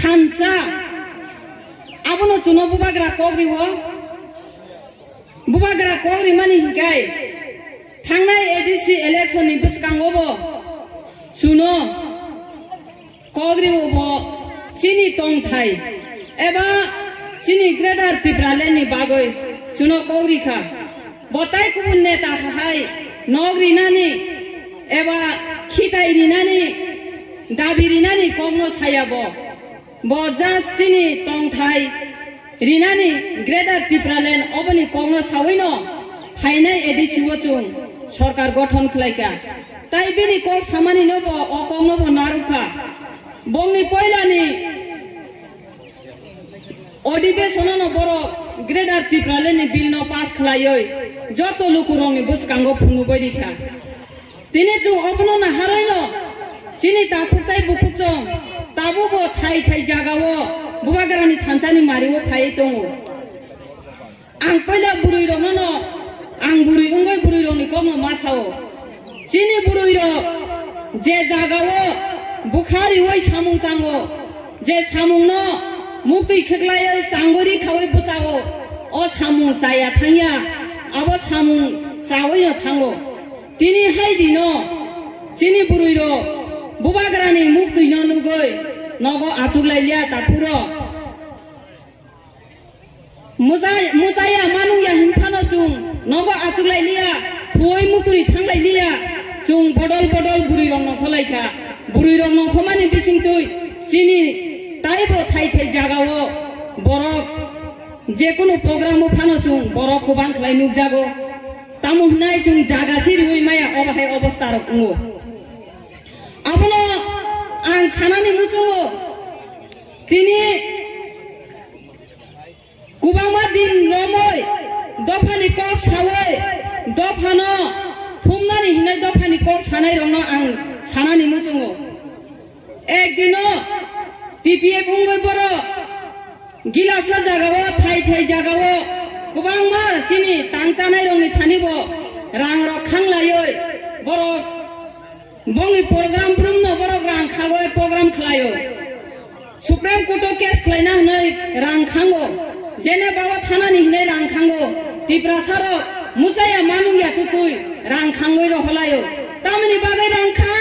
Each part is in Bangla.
খাঞ্চা আপোনাৰ চুন বুবাগ্ৰা কৰিব বুবাগ্ৰা কৰ ইমানে শিকাই। থাই এ ডি চি এলেকশ্যন নিবাংগব চুন কৰিব চিনি টং ঠাই। এবাৰ চিনি গ্ৰেডাৰ তিব্ৰালে নি বাগৈ চুন কৌৰী খা। বতাই কোন নেতা সহায়। নগ্ৰী নানি। এবাৰ খিতাই ৰীণানি দাবী ৰীণানি কম চাই আব। বজাসিনি টংথাই রিনানি গ্রেটার ত্রিপুরালেন অবনি কৌন সাউইন ফাইনাই এডি সিওচুং সরকার গঠন খাইকা তাই বিনি কল সামানি নব অকৌনব নারুখা বংনি পয়লানি অডিবেশন বড় গ্রেডার ত্রিপুরালেনি বিল পাস খালাইই যত লুকুরংনি বুসকাঙ্গ ফুঙ্গু রিখা তিনি চুং অবনন হারাইন চিনি তাকুতাই বুকুচং তাবো বো থাই থাই জাগাও বুবাগরানি থানচানি মারিও থাই দङ आं पहिला बुरै रङ न आं बुरै उङ्गै बुरै रङनिखौ म मासाओ चिनी बुरै र जे जागाओ बुखारी वै सामुङ ताङो जे सामुङ न मुक्ति खेग्लायै चाङ्गोरी खावै बुचाओ अ सामुङ जाया थाङिया अब सामुङ जावै न थाङो तिनी हाइदिन चिनी बुरै र বুবাগ্রানি মুখ তুই নুগ, নগ আতুর আতুলাইলিয়া তাপুর মুজায়া মানুয়া হিমফানো চুং, নগ আতুলাইলিয়া থই মুতুরি থাংলাইলিয়া চুং বদল বদল বুড়ি রং নখলাইখা বুড়ি রং নখমানি বিসিং তুই, চিনি, তাই থাই থাই জাগাও। বরক যে কোনো প্রোগ্রাম ফানো চুং বরক কোবাং খাই নুক জাগো। তামু হাই চুং জাগা সিরি ওই মায়া অবাহাই অবস্থা রকম 아무나 안 하나님을 쓰고 디니 구방마 딘 로모이 더파니 꼭 사워이 더파노 톰나니 히나이 더파니 꼭 사나이 롱노 안 하나님을 쓰고 একদিনও টিপিয়ে বুঙ্গই বড় গিলাসা জাগাবো ঠাই ঠাই জাগাবো গোবাং মার চিনি টাংচানাই রঙনি থানিব রাং রক্ষাং লাইয় বড় বঙ্গি প্রোগ্রাম ব্রহ্ম বড় রাং খাগো প্রোগ্রাম খালায়ো। সুপ্রিম কোর্টও কেস খাইনা হই রাং খাঙ্গো। জেনে বাবা থানানি হিনে রাং খাঙ্গো। তিপ্রা সারো মুসাইয়া গিয়া তু তুই রাং খাঙ্গুই রহলায়ো। তামনি বাগাই রাং খা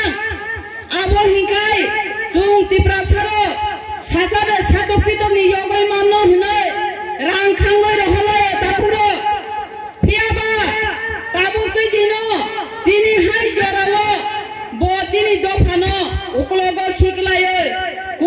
আবো হিংকাই চুং তিপ্রা সার। সাজাদে সাদো পিতমনি ইয়গই হই হিনে রাং রহলায়।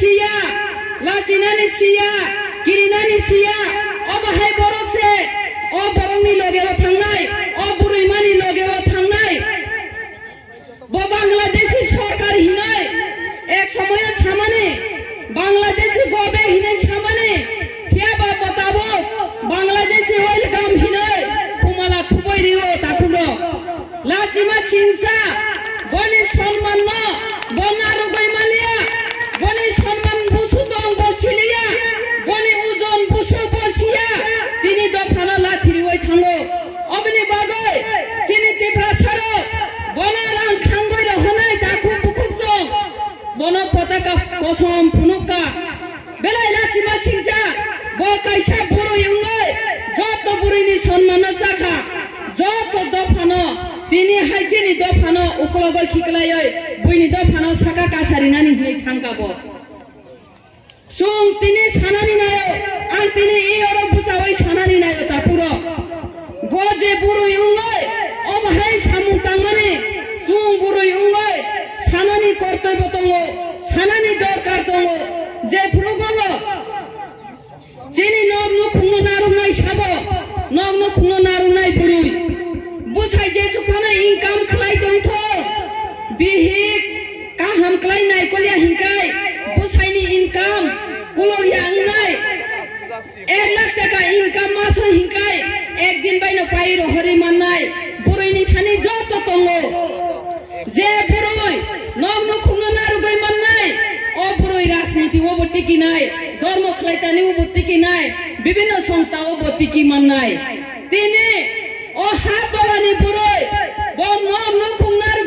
siya, lajina ni siya, kirina ni siya, o bahay borok se, o borong ni logeo thangnai, o burima ni logeo thangnai, bo Bangladeshi সরকার হিনাই এক সময়ের সামনে বাংলাদেশি গবে হিনে সামনে ফেবা বতাবো বাংলাদেশি ওয়েলকাম হিনাই খুমালা থুবই রিও তাকুলো লাজিমা সিনসা wan বেলাই belai lachi যা bo কাইসা বড় yungai যত burini সম্মান chakha যত dofano তিনি হাইজেনি দফানো উকলগ খিকলাই বুইনি দফানো, সাকা কাছারি নানি হুই থাঙ্কাবো সুং তিনি সানানি নায় আর তিনি এই অর বুঝাওই সানানি নায় তাকুর গজে বুরু ইউঙ্গই অবহাই সামু তাঙ্গানি সুং বুরু ইউঙ্গই সানানি কর্তব্য তঙ্গ 하나님 দরকার যে প্রগব যিনি নগ্ন খুঁ নারু নাই সাব, নগ্ন খুঁ নারু নাই বুড়ি বুঝাই যে সুপানা ইনকাম খাই দন্ত, বিহিক কাহাম খাই নাই, কলিয়া হিংকাই, বুঝাইনি ইনকাম কুলো কুলগিয়া নাই এক লাখ টাকা ইনকাম মাছ হিংকাই, একদিন বাইনো পাই রহরি নাই। ভর্তি নাই? ধর্ম খৈতানিও ভর্তি নাই? বিভিন্ন সংস্থা ভর্তি কি মান নাই? তিনি অহা তলানি পুরোয় বন নম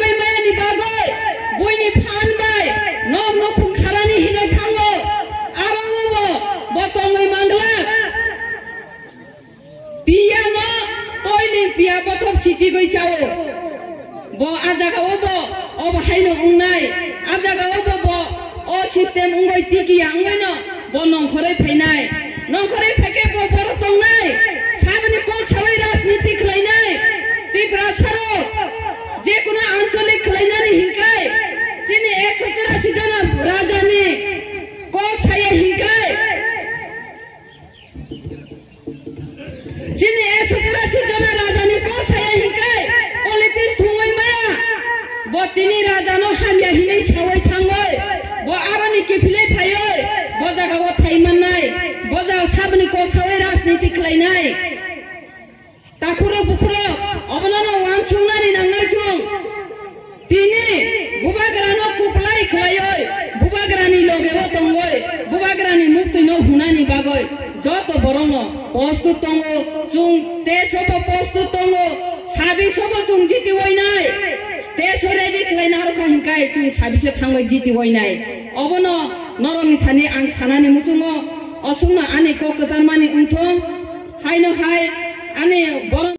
গই মানি বাগই, বুইনি ফান বাই নম নখুং খারানি হিনে খাঙ্গ। আরও বতঙ্গই মাংলা পিয়া ন তৈলি পিয়া বথম সিটি চাও ব আজাগাও ব অবহাইনো উংনাই আজাগাও ব ব ও সিস্টেম উঙ্গই টিকি আঙ্গই ন। ব নংখরে রাজনীতি খাইনাই তাকুরো বুকুরো অবনানো ওয়ান সুংনানি নাংনাই চুং। তিনি বুবাগ্রানো কুপলাই খাইoi বুবাগ্রানি লগেও তঙ্গই। বুবাগ্রানি মুক্তি ন হুনানি বাগই। যত বরং প্রস্তুত তঙ্গ, চুং তে সব প্রস্তুত তঙ্গ। সাবি সব চুং জিতি হইনাই তে সরাইদি খাইনা আর হিংকাই চুং সাবিসে থাঙ্গই জিতি হইনাই অবন নরমি থানি আং সানানি असुंग आने को कसरमानी उन्थों हाई न हाई आने बरं